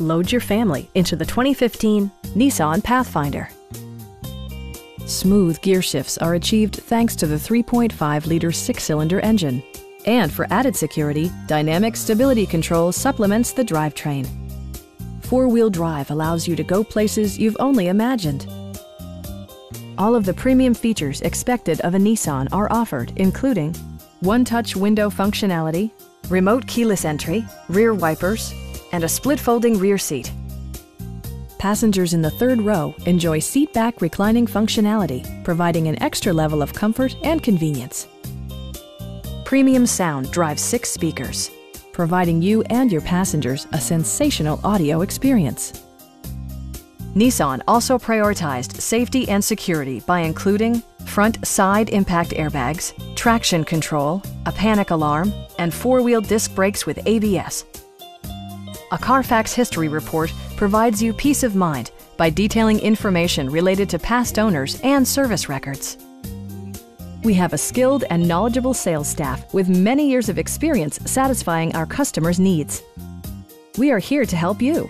Load your family into the 2015 Nissan Pathfinder. Smooth gear shifts are achieved thanks to the 3.5-liter six-cylinder engine. And for added security, Dynamic Stability Control supplements the drivetrain. Four-wheel drive allows you to go places you've only imagined. All of the premium features expected of a Nissan are offered, including one-touch window functionality, remote keyless entry, rear wipers, and a split folding rear seat. Passengers in the third row enjoy seat back reclining functionality, providing an extra level of comfort and convenience. Premium sound drives six speakers, providing you and your passengers a sensational audio experience. Nissan also prioritized safety and security by including front side impact airbags, traction control, a panic alarm, and four-wheel disc brakes with ABS. A Carfax history report provides you peace of mind by detailing information related to past owners and service records. We have a skilled and knowledgeable sales staff with many years of experience satisfying our customers' needs. We are here to help you.